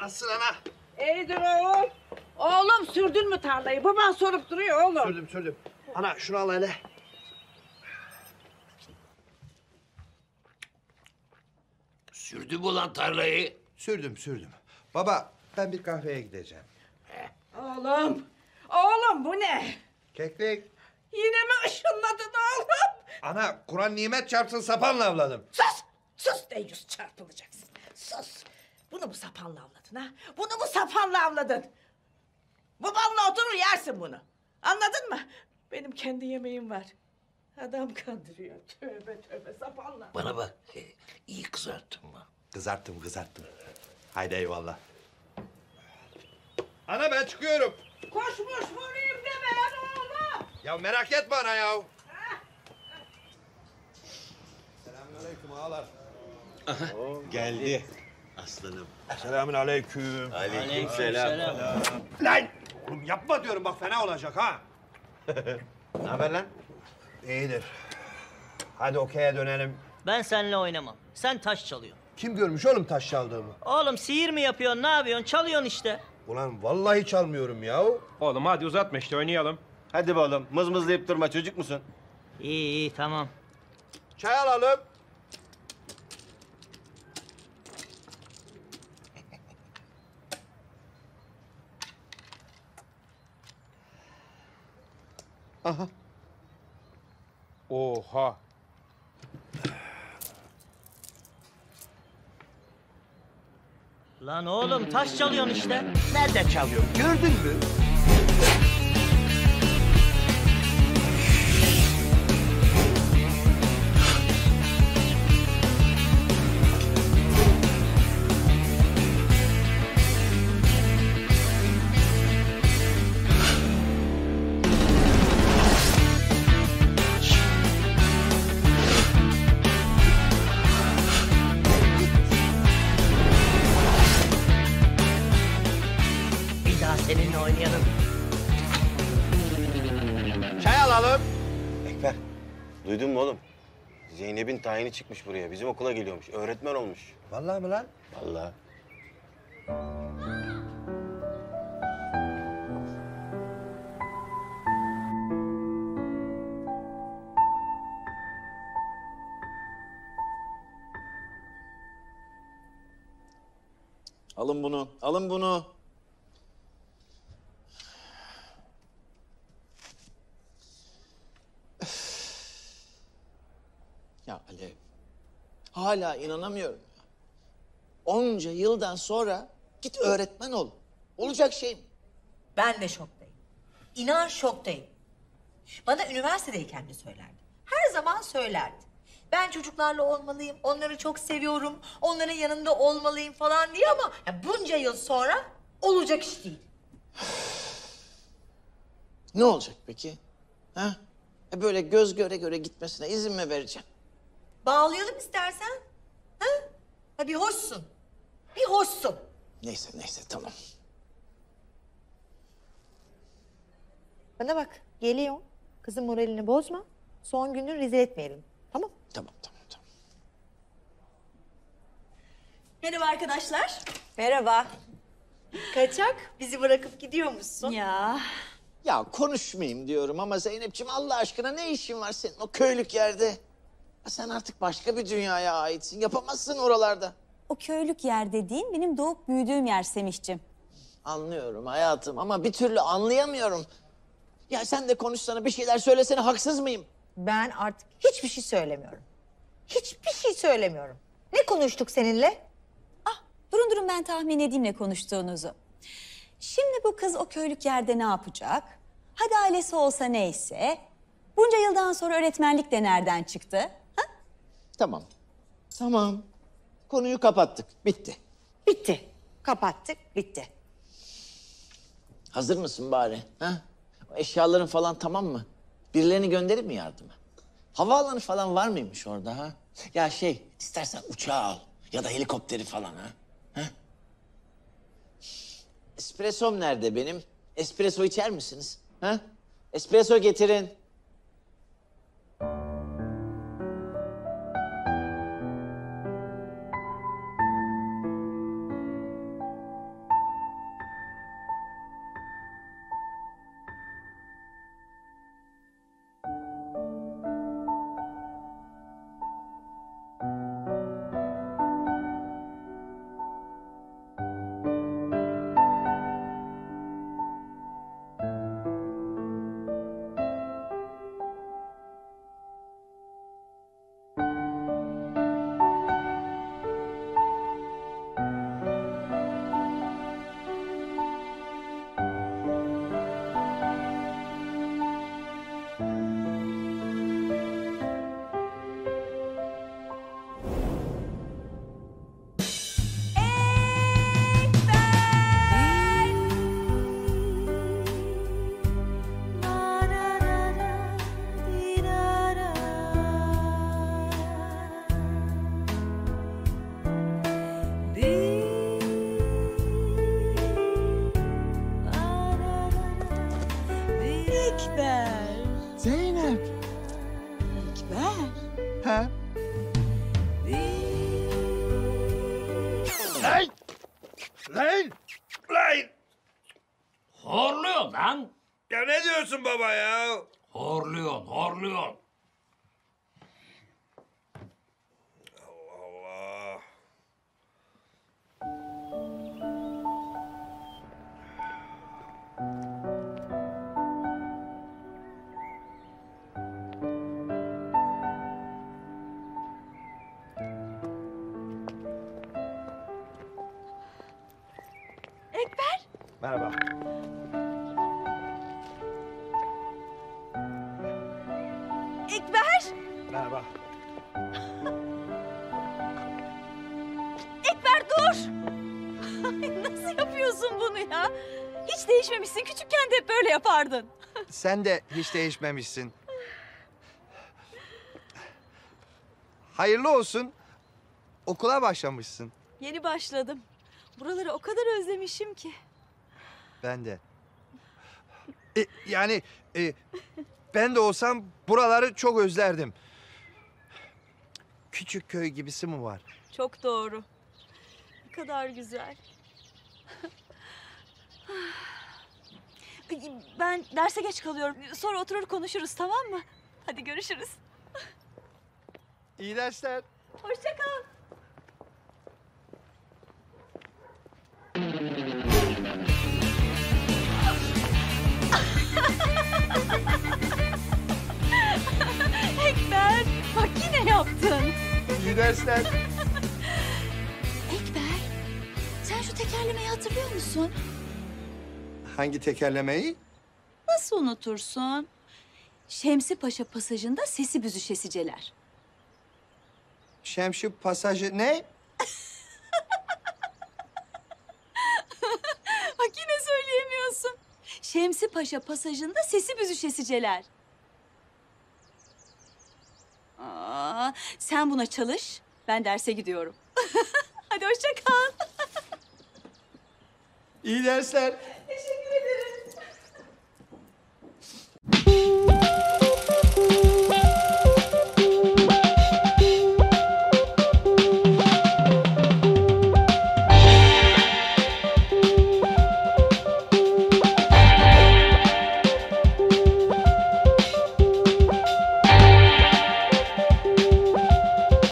Nasılsın ana? İyidir oğul. Oğlum sürdün mü tarlayı? Baban sorup duruyor oğlum. Sürdüm sürdüm. Ana şunu al hele. Sürdü bu lan tarlayı. Sürdüm sürdüm. Baba ben bir kahveye gideceğim. Oğlum. Oğlum bu ne? Keklik. Yine mi ışınladın oğlum? Ana Kur'an nimet çarpsın sapanla avladım. Sus! Sus Deyyus çarpılacaksın. Sus! Bunu mu sapanla avladın ha? Bunu mu sapanla avladın? Babanla oturur yersin bunu. Anladın mı? Benim kendi yemeğim var. Adam kandırıyor. Tövbe tövbe sapanla. Bana bak. e, iyi kızarttın mı? Kızarttım kızarttım. Haydi eyvallah. Ana ben çıkıyorum. Koşmuş vurayım deme lan oğlum. Ya merak etme ana ya. Selamünaleyküm ağalar. Geldi. Aslanım. Selamün aleyküm. Aleykümselam. Lan! Oğlum yapma diyorum bak fena olacak ha. Ne haber lan? İyidir. Hadi okey'e dönelim. Ben seninle oynamam. Sen taş çalıyorsun. Kim görmüş oğlum taş çaldığımı? Oğlum sihir mi yapıyorsun, ne yapıyorsun? Çalıyorsun işte. Ulan vallahi çalmıyorum ya. Oğlum hadi uzatma işte oynayalım. Hadi be oğlum. Mızmızlayıp durma çocuk musun? İyi iyi tamam. Çay alalım. Oha. Lan oğlum taş çalıyorsun işte. Nerede çalıyorum gördün mü? Seninle oynayalım. Çay alalım. Ekber. Duydun mu oğlum? Zeynep'in tayini çıkmış buraya. Bizim okula geliyormuş. Öğretmen olmuş. Vallahi mi lan? Vallahi. Alın bunu, alın bunu. Ya Alev, hala inanamıyorum ya. Onca yıldan sonra git öğretmen ol. Olacak şey mi? Ben de şoktayım. İnan şoktayım. Bana üniversitedeyken de söylerdi. Her zaman söylerdi. Ben çocuklarla olmalıyım, onları çok seviyorum, onların yanında olmalıyım falan diye ama ya bunca yıl sonra olacak iş değil. Ne olacak peki? Ha? E böyle göz göre göre gitmesine izin mi vereceğim? Bağlayalım istersen. Ha? ha bir hoşsun. Bir hoşsun. Neyse neyse tamam. Bana bak, geliyor. Kızın moralini bozma. Son günü rezil etmeyelim. Tamam? Tamam tamam tamam. Merhaba arkadaşlar. Merhaba. Kaçak, bizi bırakıp gidiyormuşsun. Ya Ya konuşmayayım diyorum ama Zeynep'ciğim Allah aşkına ne işin var senin o köylük yerde? Ya sen artık başka bir dünyaya aitsin. Yapamazsın oralarda. o köylük yer dediğin benim doğup büyüdüğüm yer Semih'cim. Anlıyorum hayatım ama bir türlü anlayamıyorum. Ya sen de konuşsana bir şeyler söylesene haksız mıyım? Ben artık hiçbir şey söylemiyorum. Hiçbir şey söylemiyorum. Ne konuştuk seninle? Ah durun durun ben tahmin edeyim ne konuştuğunuzu. Şimdi bu kız o köylük yerde ne yapacak? Hadi ailesi olsa neyse. Bunca yıldan sonra öğretmenlik de nereden çıktı? Tamam. Tamam. Konuyu kapattık. Bitti. Bitti. Kapattık, bitti. Hazır mısın bari? Ha? Eşyaların falan tamam mı? Birilerini gönderir mi yardıma? Havaalanı falan var mıymış orada ha? Ya şey istersen uçağı al ya da helikopteri falan ha. ha? Espressom nerede benim? Espresso içer misiniz? Ha? Espresso getirin. Ekber. Ha? Lan! Lan! Lan! Horluyor lan. Ya ne diyorsun baba ya? Horluyorsun, horluyorsun. Ekber. Merhaba. Ekber. Merhaba. Ekber dur. Nasıl yapıyorsun bunu ya? Hiç değişmemişsin. Küçükken de hep böyle yapardın. Sen de hiç değişmemişsin. Hayırlı olsun. Okula başlamışsın. Yeni başladım. Buraları o kadar özlemişim ki. Ben de. E, yani e, ben de olsam buraları çok özlerdim. Küçük köy gibisi mi var? Çok doğru. Ne kadar güzel. Ben derse geç kalıyorum. Sonra oturur konuşuruz tamam mı? Hadi görüşürüz. İyi dersler. Hoşça kal. İyi dersler. Ekber, sen şu tekerlemeyi hatırlıyor musun? Hangi tekerlemeyi? Nasıl unutursun? Şemsi Paşa pasajında sesi büzüşesiceler. Şemsi pasajı ne? Bak yine söyleyemiyorsun. Şemsi Paşa pasajında sesi büzüşesiceler. Sen buna çalış, ben derse gidiyorum. Hadi hoşça kal. İyi dersler.